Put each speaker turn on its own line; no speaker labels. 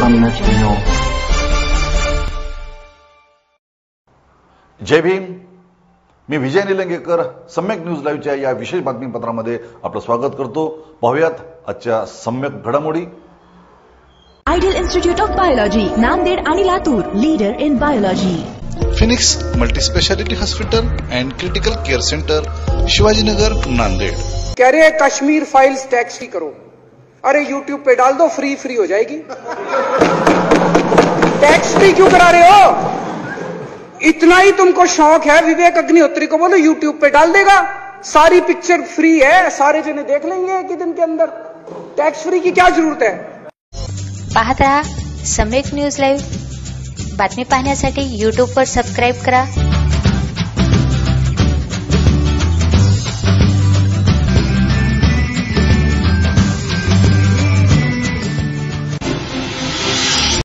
Nino.
जय भीम मी विजय निलंगेकर सम्यक news लाईव्हच्या या विशेष बातमीपत्रामध्ये आपलं स्वागत करतो पाहुयात आजच्या सम्यक घडामोडी
Ideal Institute of Biology, Namded आणि Latur, leader in biology.
Phoenix multispeciality hospital and critical care centre Shivajinagar Nanded
हैं कश्मीर फाइल्स टैक्स फ्री करो अरे यूट्यूब पे डाल दो फ्री फ्री हो जाएगी। टैक्स फ्री क्यों करा रहे हो? इतना ही तुमको शौक है, विवेक अग्निहोत्री को बोलो यूट्यूब पे डाल देगा। सारी पिक्चर फ्री है, सारे जने देख लेंगे एक ही दिन के अंदर। टैक्स फ्री की क्या ज़रूरत है?
पाहत रहा सम्यक न्यूज़ लाईव्ह बातमी पाहण्यासाठी यूट्यूबवर सबस्क्राईब करा।